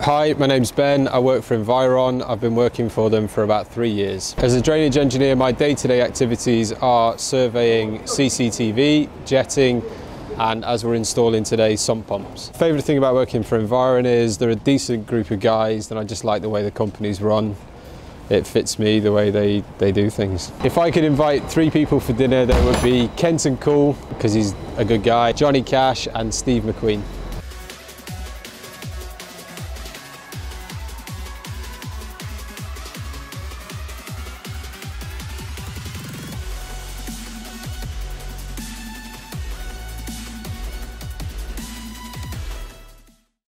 Hi, my name's Ben. I work for Environ. I've been working for them for about three years. As a drainage engineer, my day-to-day activities are surveying CCTV, jetting, and as we're installing today, sump pumps. Favourite thing about working for Environ is they're a decent group of guys and I just like the way the company's run. It fits me the way they, they do things. If I could invite three people for dinner, there would be Kenton Cool, because he's a good guy, Johnny Cash and Steve McQueen.